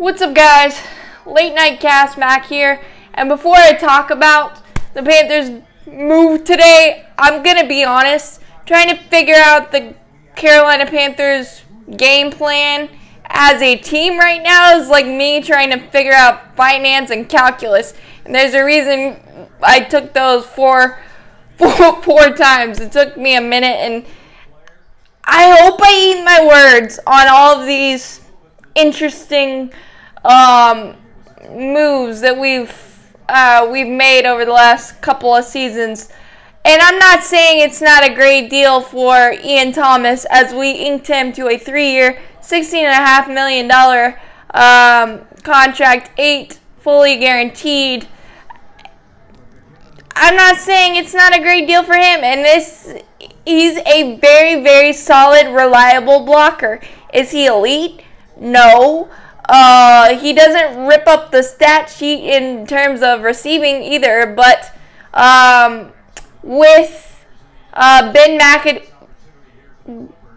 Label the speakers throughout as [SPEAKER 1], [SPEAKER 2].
[SPEAKER 1] What's up, guys? Late night Cass Mac here. And before I talk about the Panthers' move today, I'm gonna be honest, trying to figure out the Carolina Panthers' game plan as a team right now is like me trying to figure out finance and calculus. And there's a reason I took those four, four, four times. It took me a minute, and I hope I eat my words on all of these interesting um, moves that we've uh, we've made over the last couple of seasons. And I'm not saying it's not a great deal for Ian Thomas as we inked him to a three-year, $16.5 million um, contract, eight fully guaranteed. I'm not saying it's not a great deal for him, and this he's a very, very solid, reliable blocker. Is he elite? No. Uh, he doesn't rip up the stat sheet in terms of receiving either, but um, with uh, Ben McAdoo,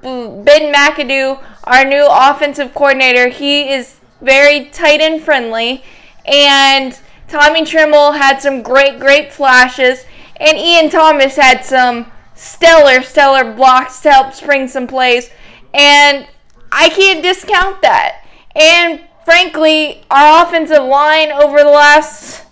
[SPEAKER 1] Ben McAdoo, our new offensive coordinator, he is very tight and friendly, and Tommy Tremble had some great, great flashes, and Ian Thomas had some stellar, stellar blocks to help spring some plays, and I can't discount that. And frankly, our offensive line over the last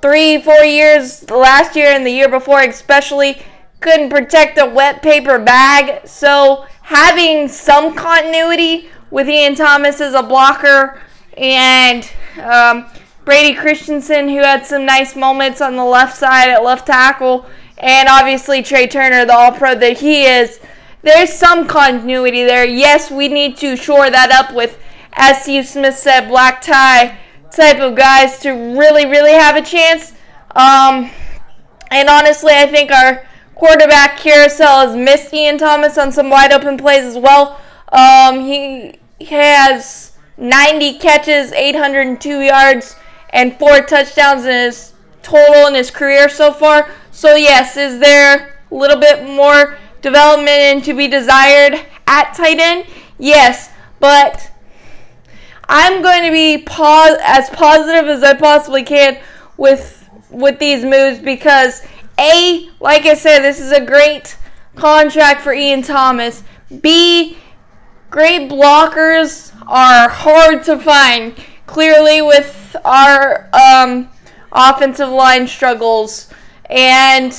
[SPEAKER 1] three, four years, last year and the year before especially, couldn't protect a wet paper bag. So having some continuity with Ian Thomas as a blocker and um, Brady Christensen, who had some nice moments on the left side at left tackle, and obviously Trai Turner, the all pro that he is. There's some continuity there. Yes, we need to shore that up with as Steve Smith said, black tie type of guys to really, really have a chance. Um, and honestly, I think our quarterback Carousel has missed Ian Thomas on some wide open plays as well. Um, he, has 90 catches, 802 yards, and four touchdowns in his total in his career so far. So yes, is there a little bit more development and to be desired at tight end? Yes, but I'm going to be pos- as positive as I possibly can with with these moves because a, like I said, this is a great contract for Ian Thomas. B, great blockers are hard to find. Clearly, with our um, offensive line struggles and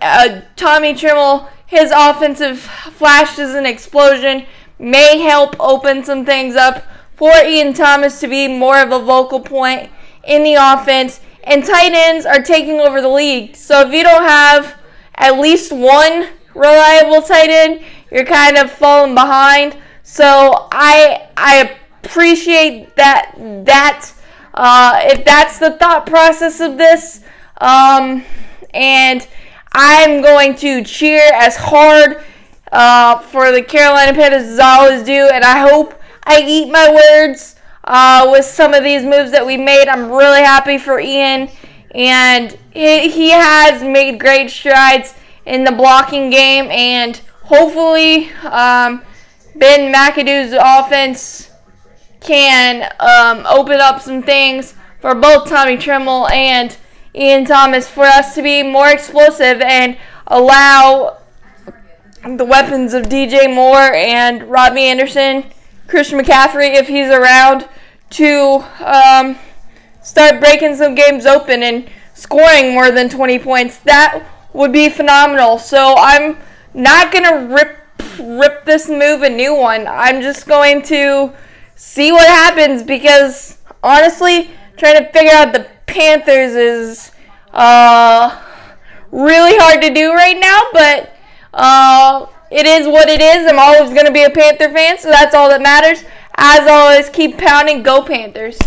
[SPEAKER 1] uh, Tommy Tremble, his offensive flashes and explosion may help open some things up for Ian Thomas to be more of a vocal point in the offense. And tight ends are taking over the league. So if you don't have at least one reliable tight end, you're kind of falling behind. So I I appreciate that that uh, if that's the thought process of this, um, and I'm going to cheer as hard uh, for the Carolina Panthers as I always do, and I hope I eat my words uh, with some of these moves that we made. I'm really happy for Ian, and he, has made great strides in the blocking game, and hopefully um, Ben McAdoo's offense can um, open up some things for both Tommy Tremble and Ian Thomas for us to be more explosive and allow the weapons of DJ Moore and Robbie Anderson Christian McCaffrey, if he's around, to um, start breaking some games open and scoring more than 20 points. That would be phenomenal. So I'm not going to rip rip this move a new one. I'm just going to see what happens because honestly, trying to figure out the Panthers is uh, really hard to do right now, but uh, it is what it is. I'm always going to be a Panther fan, so that's all that matters. As always, keep pounding. Go Panthers.